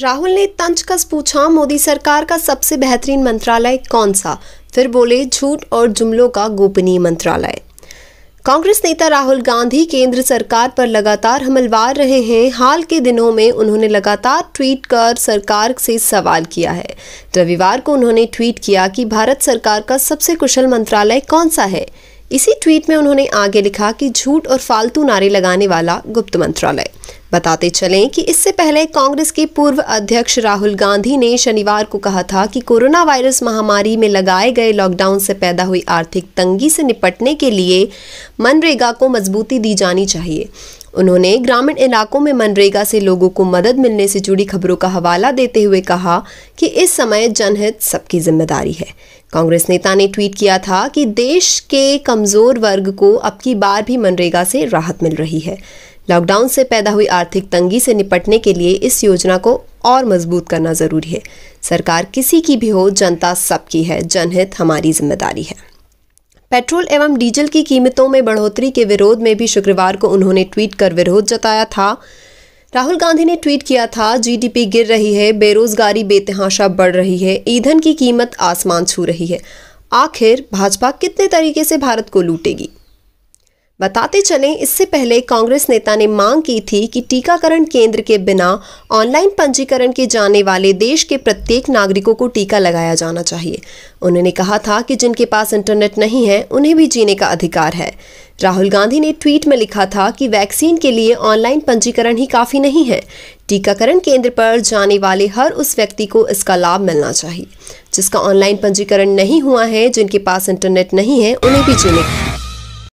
राहुल ने तंज कस पूछा, मोदी सरकार का सबसे बेहतरीन मंत्रालय कौन सा? फिर बोले, झूठ और जुमलों का गोपनीय मंत्रालय। कांग्रेस नेता राहुल गांधी केंद्र सरकार पर लगातार हमलवार रहे हैं। हाल के दिनों में उन्होंने लगातार ट्वीट कर सरकार से सवाल किया है। रविवार को उन्होंने ट्वीट किया कि भारत सरकार का सबसे कुशल मंत्रालय कौन सा है। इसी ट्वीट में उन्होंने आगे लिखा कि झूठ और फालतू नारे लगाने वाला गुप्त मंत्रालय। बताते चलें कि इससे पहले कांग्रेस के पूर्व अध्यक्ष राहुल गांधी ने शनिवार को कहा था कि कोरोना वायरस महामारी में लगाए गए लॉकडाउन से पैदा हुई आर्थिक तंगी से निपटने के लिए मनरेगा को मजबूती दी जानी चाहिए। उन्होंने ग्रामीण इलाकों में मनरेगा से लोगों को मदद मिलने से जुड़ी खबरों का हवाला देते हुए कहा कि इस समय जनहित सबकी ज़िम्मेदारी है। कांग्रेस नेता ने ट्वीट किया था कि देश के कमज़ोर वर्ग को अब की बार भी मनरेगा से राहत मिल रही है। लॉकडाउन से पैदा हुई आर्थिक तंगी से निपटने के लिए इस योजना को और मज़बूत करना ज़रूरी है। सरकार किसी की भी हो, जनता सबकी है। जनहित हमारी ज़िम्मेदारी है। पेट्रोल एवं डीजल की कीमतों में बढ़ोतरी के विरोध में भी शुक्रवार को उन्होंने ट्वीट कर विरोध जताया था। राहुल गांधी ने ट्वीट किया था, जीडीपी गिर रही है, बेरोजगारी, बेतहाशा बढ़ रही है, ईंधन की कीमत आसमान छू रही है। आखिर भाजपा कितने तरीके से भारत को लूटेगी? बताते चलें, इससे पहले कांग्रेस नेता ने मांग की थी कि टीकाकरण केंद्र के बिना ऑनलाइन पंजीकरण के जाने वाले देश के प्रत्येक नागरिकों को टीका लगाया जाना चाहिए। उन्होंने कहा था कि जिनके पास इंटरनेट नहीं है, उन्हें भी जीने का अधिकार है। राहुल गांधी ने ट्वीट में लिखा था कि वैक्सीन के लिए ऑनलाइन पंजीकरण ही काफ़ी नहीं है। टीकाकरण केंद्र पर जाने वाले हर उस व्यक्ति को इसका लाभ मिलना चाहिए। जिसका ऑनलाइन पंजीकरण नहीं हुआ है, जिनके पास इंटरनेट नहीं है, उन्हें भी जीने